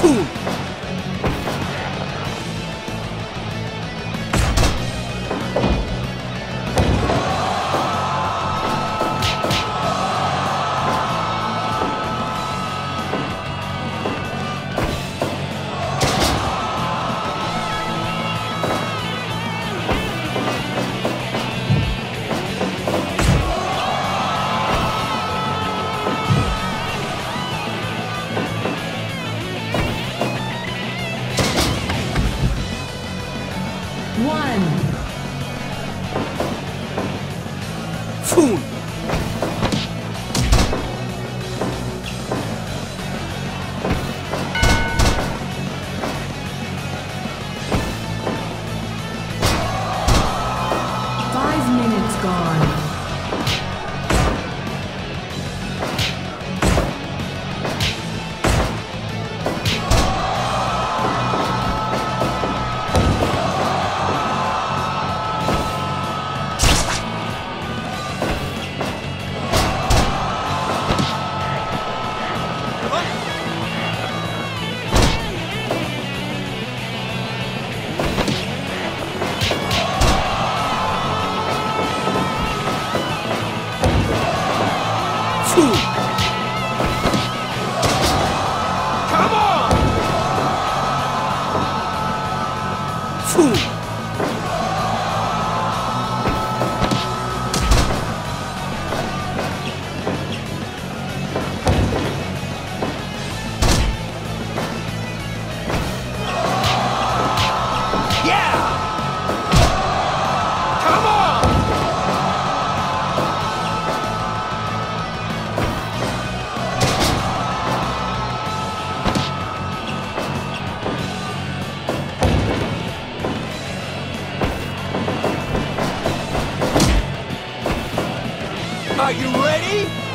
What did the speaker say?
Fool! One. Fool. Five minutes gone. Yeah! Come on! Are you ready?